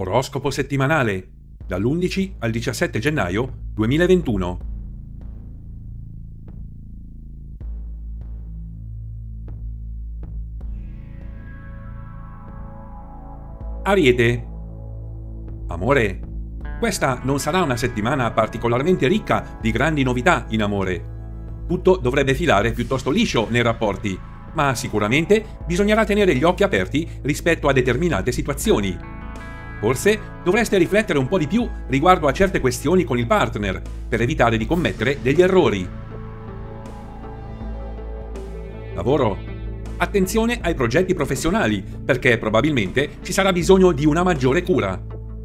Oroscopo settimanale dall'11 al 17 gennaio 2021. Ariete. Amore. Questa non sarà una settimana particolarmente ricca di grandi novità in amore. Tutto dovrebbe filare piuttosto liscio nei rapporti, ma sicuramente bisognerà tenere gli occhi aperti rispetto a determinate situazioni Forse dovreste riflettere un po' di più riguardo a certe questioni con il partner, per evitare di commettere degli errori. Lavoro. Attenzione ai progetti professionali, perché probabilmente ci sarà bisogno di una maggiore cura.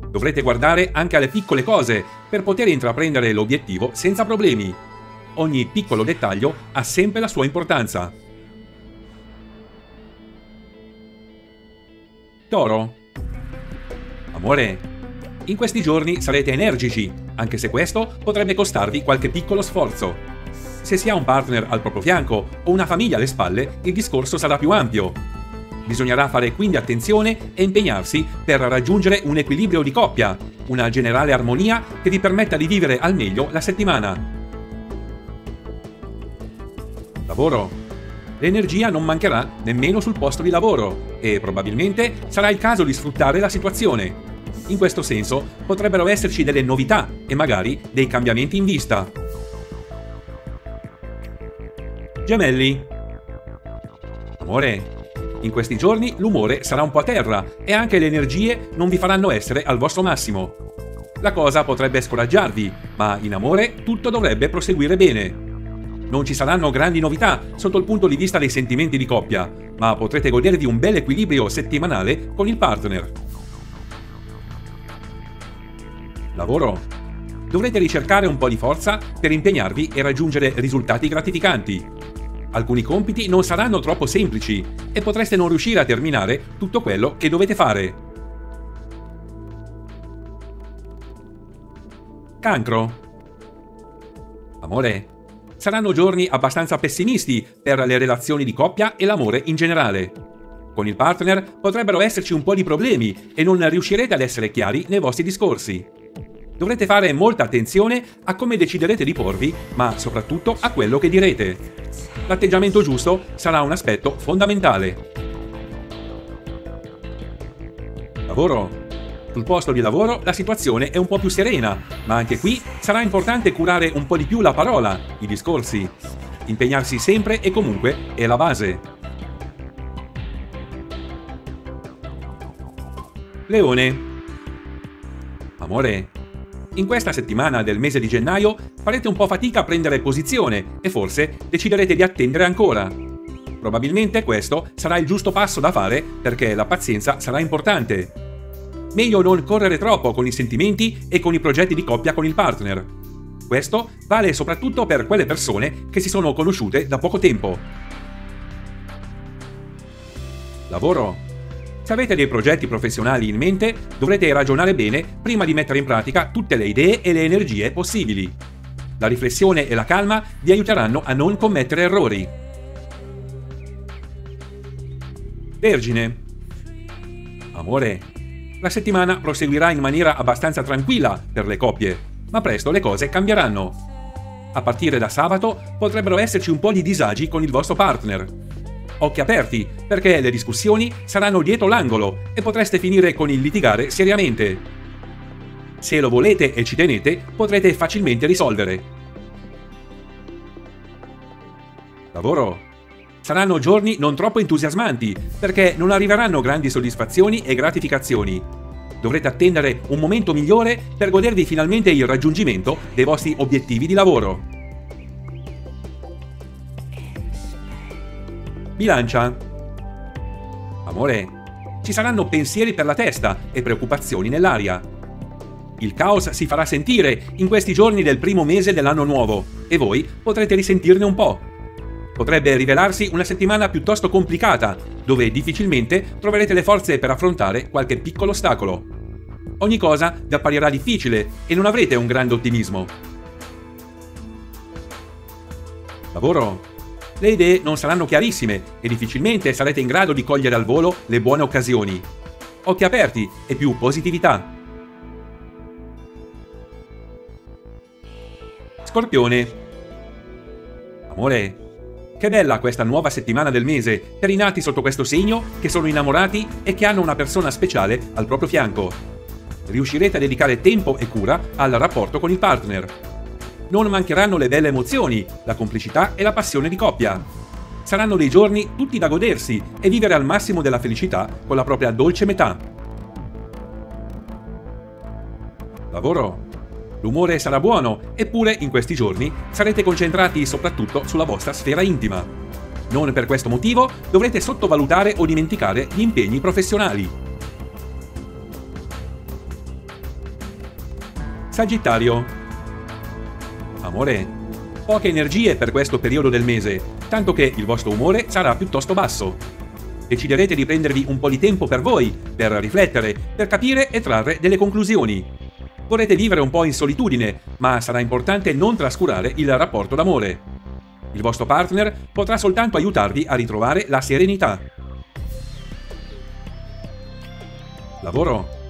Dovrete guardare anche alle piccole cose per poter intraprendere l'obiettivo senza problemi. Ogni piccolo dettaglio ha sempre la sua importanza. Toro. Amore, in questi giorni sarete energici, anche se questo potrebbe costarvi qualche piccolo sforzo. Se si ha un partner al proprio fianco o una famiglia alle spalle, il discorso sarà più ampio. Bisognerà fare quindi attenzione e impegnarsi per raggiungere un equilibrio di coppia, una generale armonia che vi permetta di vivere al meglio la settimana. Lavoro. L'energia non mancherà nemmeno sul posto di lavoro e probabilmente sarà il caso di sfruttare la situazione. In questo senso potrebbero esserci delle novità e magari dei cambiamenti in vista. Gemelli. Amore, in questi giorni l'umore sarà un po' a terra e anche le energie non vi faranno essere al vostro massimo. La cosa potrebbe scoraggiarvi, ma in amore tutto dovrebbe proseguire bene. Non ci saranno grandi novità sotto il punto di vista dei sentimenti di coppia, ma potrete godervi un bel equilibrio settimanale con il partner. Lavoro. Dovrete ricercare un po' di forza per impegnarvi e raggiungere risultati gratificanti. Alcuni compiti non saranno troppo semplici e potreste non riuscire a terminare tutto quello che dovete fare. Cancro. Amore. Saranno giorni abbastanza pessimisti per le relazioni di coppia e l'amore in generale. Con il partner potrebbero esserci un po' di problemi e non riuscirete ad essere chiari nei vostri discorsi. Dovrete fare molta attenzione a come deciderete di porvi, ma soprattutto a quello che direte. L'atteggiamento giusto sarà un aspetto fondamentale. Lavoro. Sul posto di lavoro la situazione è un po' più serena, ma anche qui sarà importante curare un po' di più la parola, i discorsi. Impegnarsi sempre e comunque è la base. Leone. Amore, in questa settimana del mese di gennaio farete un po' fatica a prendere posizione e forse deciderete di attendere ancora. Probabilmente questo sarà il giusto passo da fare perché la pazienza sarà importante. Meglio non correre troppo con i sentimenti e con i progetti di coppia con il partner. Questo vale soprattutto per quelle persone che si sono conosciute da poco tempo. Lavoro se avete dei progetti professionali in mente, dovrete ragionare bene prima di mettere in pratica tutte le idee e le energie possibili. La riflessione e la calma vi aiuteranno a non commettere errori. Vergine. Amore. La settimana proseguirà in maniera abbastanza tranquilla per le coppie, ma presto le cose cambieranno. A partire da sabato potrebbero esserci un po' di disagi con il vostro partner, occhi aperti, perché le discussioni saranno dietro l'angolo e potreste finire con il litigare seriamente. Se lo volete e ci tenete, potrete facilmente risolvere. Lavoro. Saranno giorni non troppo entusiasmanti, perché non arriveranno grandi soddisfazioni e gratificazioni. Dovrete attendere un momento migliore per godervi finalmente il raggiungimento dei vostri obiettivi di lavoro. Bilancia. Amore, ci saranno pensieri per la testa e preoccupazioni nell'aria. Il caos si farà sentire in questi giorni del primo mese dell'anno nuovo e voi potrete risentirne un po'. Potrebbe rivelarsi una settimana piuttosto complicata, dove difficilmente troverete le forze per affrontare qualche piccolo ostacolo. Ogni cosa vi apparirà difficile e non avrete un grande ottimismo. Lavoro le idee non saranno chiarissime e difficilmente sarete in grado di cogliere al volo le buone occasioni. occhi aperti e più positività. Scorpione. Amore, che bella questa nuova settimana del mese per i nati sotto questo segno che sono innamorati e che hanno una persona speciale al proprio fianco. Riuscirete a dedicare tempo e cura al rapporto con il partner. Non mancheranno le belle emozioni, la complicità e la passione di coppia. Saranno dei giorni tutti da godersi e vivere al massimo della felicità con la propria dolce metà. Lavoro. L'umore sarà buono, eppure in questi giorni sarete concentrati soprattutto sulla vostra sfera intima. Non per questo motivo dovrete sottovalutare o dimenticare gli impegni professionali. Sagittario. Amore. Poche energie per questo periodo del mese, tanto che il vostro umore sarà piuttosto basso. Deciderete di prendervi un po' di tempo per voi, per riflettere, per capire e trarre delle conclusioni. Vorrete vivere un po' in solitudine, ma sarà importante non trascurare il rapporto d'amore. Il vostro partner potrà soltanto aiutarvi a ritrovare la serenità. Lavoro.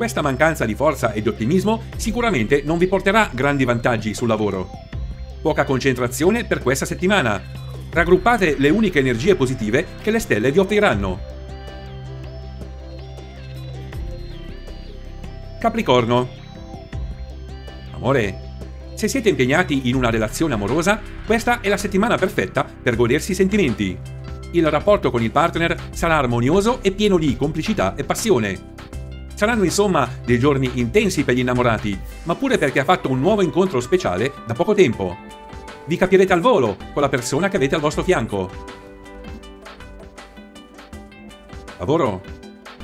Questa mancanza di forza e di ottimismo sicuramente non vi porterà grandi vantaggi sul lavoro. Poca concentrazione per questa settimana. Raggruppate le uniche energie positive che le stelle vi offriranno. Capricorno. Amore, se siete impegnati in una relazione amorosa, questa è la settimana perfetta per godersi i sentimenti. Il rapporto con il partner sarà armonioso e pieno di complicità e passione. Saranno insomma dei giorni intensi per gli innamorati, ma pure perché ha fatto un nuovo incontro speciale da poco tempo. Vi capirete al volo con la persona che avete al vostro fianco. Lavoro.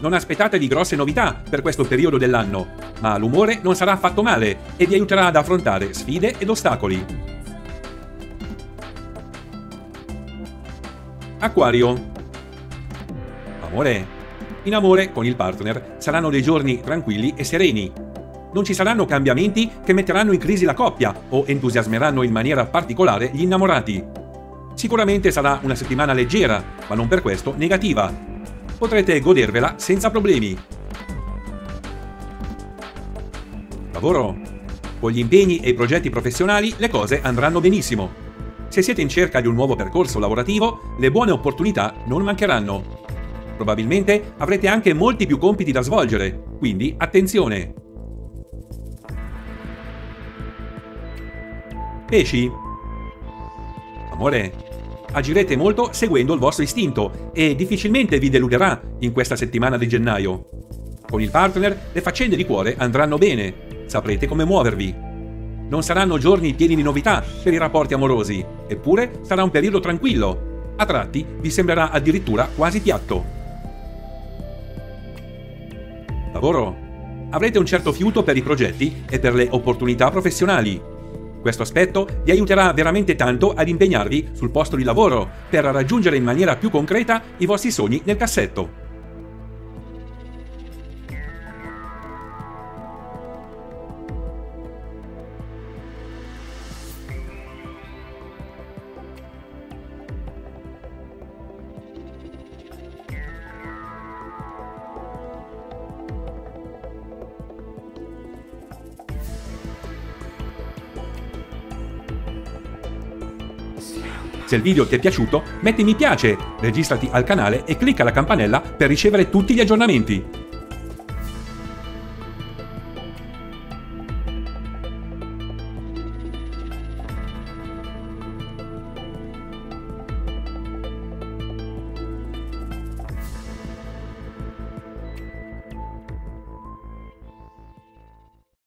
Non aspettatevi grosse novità per questo periodo dell'anno, ma l'umore non sarà affatto male e vi aiuterà ad affrontare sfide ed ostacoli. Acquario. Amore. In amore con il partner saranno dei giorni tranquilli e sereni. Non ci saranno cambiamenti che metteranno in crisi la coppia o entusiasmeranno in maniera particolare gli innamorati. Sicuramente sarà una settimana leggera, ma non per questo negativa, potrete godervela senza problemi. Lavoro. Con gli impegni e i progetti professionali le cose andranno benissimo. Se siete in cerca di un nuovo percorso lavorativo, le buone opportunità non mancheranno. Probabilmente avrete anche molti più compiti da svolgere, quindi attenzione! Pesci. Amore, agirete molto seguendo il vostro istinto e difficilmente vi deluderà in questa settimana di gennaio. Con il partner le faccende di cuore andranno bene, saprete come muovervi. Non saranno giorni pieni di novità per i rapporti amorosi, eppure sarà un periodo tranquillo. A tratti vi sembrerà addirittura quasi piatto. Lavoro. Avrete un certo fiuto per i progetti e per le opportunità professionali questo aspetto vi aiuterà veramente tanto ad impegnarvi sul posto di lavoro per raggiungere in maniera più concreta i vostri sogni nel cassetto. Se il video ti è piaciuto, metti mi piace, registrati al canale e clicca la campanella per ricevere tutti gli aggiornamenti.